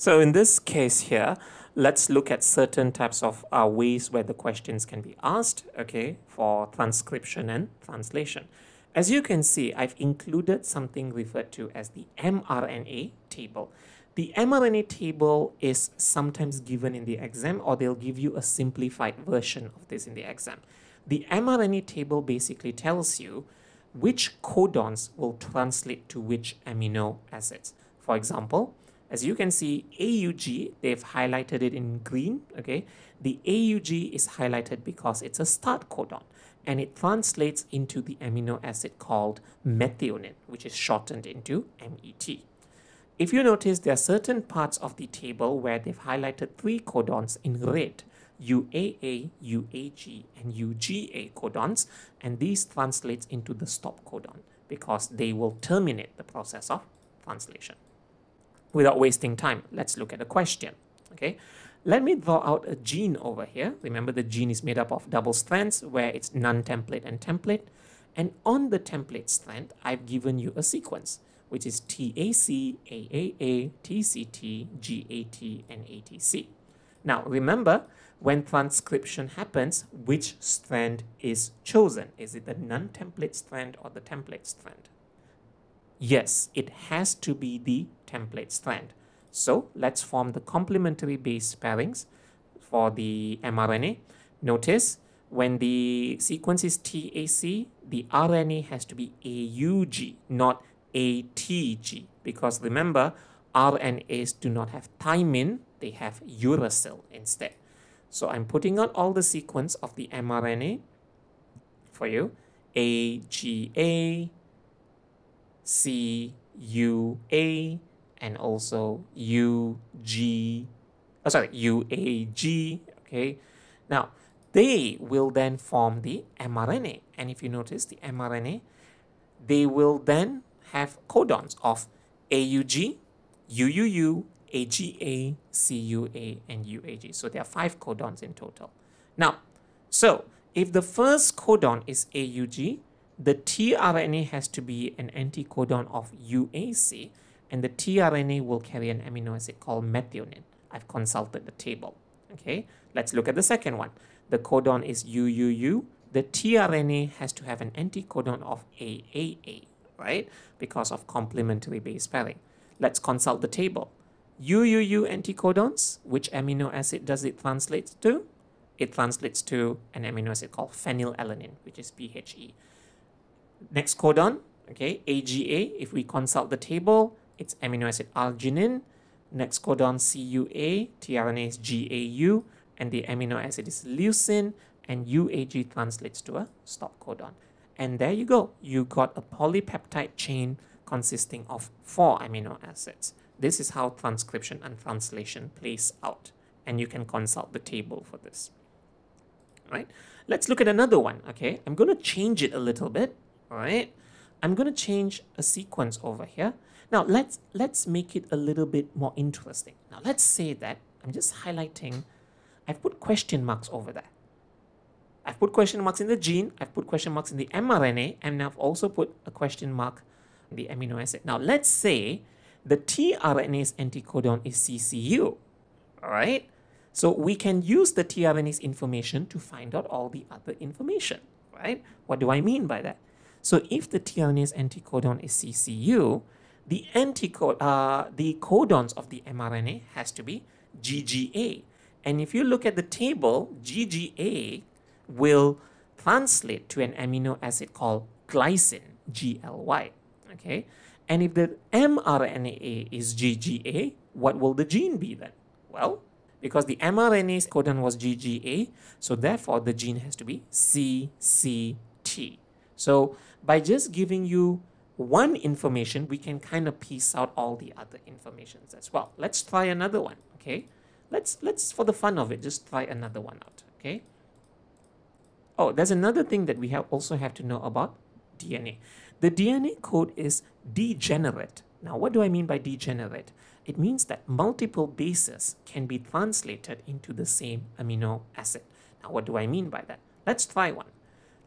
So in this case here, let's look at certain types of uh, ways where the questions can be asked, okay, for transcription and translation. As you can see, I've included something referred to as the mRNA table. The mRNA table is sometimes given in the exam or they'll give you a simplified version of this in the exam. The mRNA table basically tells you which codons will translate to which amino acids. For example, as you can see, AUG, they've highlighted it in green, okay? The AUG is highlighted because it's a start codon and it translates into the amino acid called methionine, which is shortened into MET. If you notice, there are certain parts of the table where they've highlighted three codons in red, UAA, UAG, and UGA codons, and these translates into the stop codon because they will terminate the process of translation without wasting time, let's look at a question. Okay, let me draw out a gene over here. Remember the gene is made up of double strands where it's non-template and template. And on the template strand, I've given you a sequence, which is TAC, AAA, TCT, GAT, and ATC. Now, remember, when transcription happens, which strand is chosen? Is it the non-template strand or the template strand? Yes, it has to be the template strand. So let's form the complementary base pairings for the mRNA. Notice when the sequence is TAC, the RNA has to be AUG, not ATG. Because remember, RNAs do not have thymine, they have uracil instead. So I'm putting out all the sequence of the mRNA for you. AGA, C U A and also U G. Oh sorry U A G okay? Now they will then form the mRNA. And if you notice the mRNA they will then have codons of AUG UUU AGA CUA and UAG so there are five codons in total. Now so if the first codon is AUG the tRNA has to be an anticodon of UAC, and the tRNA will carry an amino acid called methionine. I've consulted the table. Okay, let's look at the second one. The codon is UUU. The tRNA has to have an anticodon of AAA, right? Because of complementary base pairing. Let's consult the table. UUU anticodons, which amino acid does it translate to? It translates to an amino acid called phenylalanine, which is PHE. Next codon, okay, AGA, if we consult the table, it's amino acid arginine. Next codon CUA, tRNA is GAU, and the amino acid is leucine, and UAG translates to a stop codon. And there you go, you got a polypeptide chain consisting of four amino acids. This is how transcription and translation plays out. And you can consult the table for this. Right, let's look at another one, okay? I'm going to change it a little bit all right i'm going to change a sequence over here. Now let's let's make it a little bit more interesting. Now let's say that i'm just highlighting i've put question marks over there. I've put question marks in the gene i've put question marks in the mrna and i've also put a question mark in the amino acid. Now let's say the trna's anticodon is ccu all right so we can use the trna's information to find out all the other information right? What do i mean by that so if the tRNA's anticodon is CCU, the anticod uh, the codons of the mRNA has to be GGA. And if you look at the table, GGA will translate to an amino acid called glycine, GLY. Okay? And if the mRNA is GGA, what will the gene be then? Well, because the mRNA's codon was GGA, so therefore the gene has to be CCT. So by just giving you one information, we can kind of piece out all the other informations as well. Let's try another one, okay? Let's, let's for the fun of it, just try another one out, okay? Oh, there's another thing that we have also have to know about DNA. The DNA code is degenerate. Now, what do I mean by degenerate? It means that multiple bases can be translated into the same amino acid. Now, what do I mean by that? Let's try one.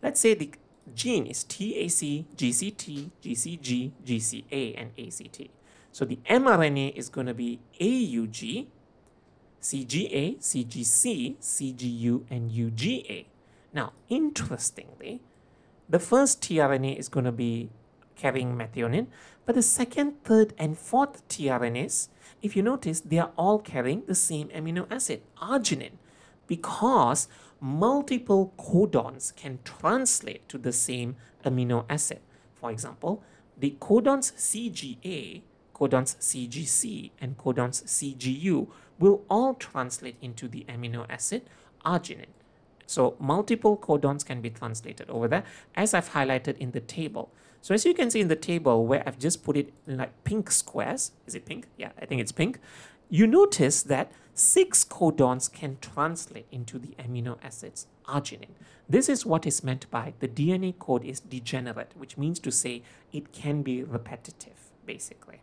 Let's say the gene is TAC, GCT, GCG, GCA, and ACT. So the mRNA is going to be AUG, CGA, CGC, CGU, and UGA. Now, interestingly, the first tRNA is going to be carrying methionine, but the second, third, and fourth tRNAs, if you notice, they are all carrying the same amino acid, arginine, because multiple codons can translate to the same amino acid. For example, the codons CGA, codons CGC, and codons CGU will all translate into the amino acid arginine. So multiple codons can be translated over there as I've highlighted in the table. So as you can see in the table where I've just put it in like pink squares, is it pink? Yeah, I think it's pink. You notice that six codons can translate into the amino acids arginine. This is what is meant by the DNA code is degenerate, which means to say it can be repetitive, basically.